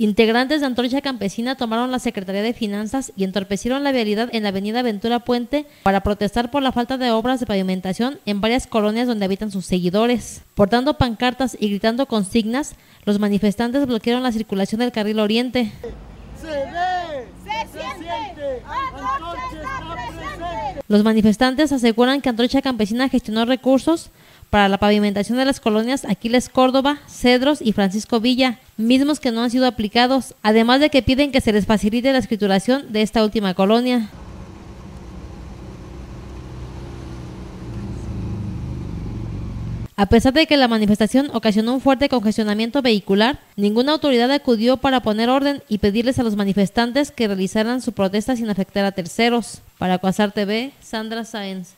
Integrantes de Antorcha Campesina tomaron la Secretaría de Finanzas y entorpecieron la vialidad en la avenida Ventura Puente para protestar por la falta de obras de pavimentación en varias colonias donde habitan sus seguidores. Portando pancartas y gritando consignas, los manifestantes bloquearon la circulación del carril oriente. Se ve, se, siente, Antorcha está presente. Los manifestantes aseguran que Antorcha Campesina gestionó recursos para la pavimentación de las colonias Aquiles Córdoba, Cedros y Francisco Villa, mismos que no han sido aplicados, además de que piden que se les facilite la escrituración de esta última colonia. A pesar de que la manifestación ocasionó un fuerte congestionamiento vehicular, ninguna autoridad acudió para poner orden y pedirles a los manifestantes que realizaran su protesta sin afectar a terceros. Para Cuasar TV, Sandra Sáenz.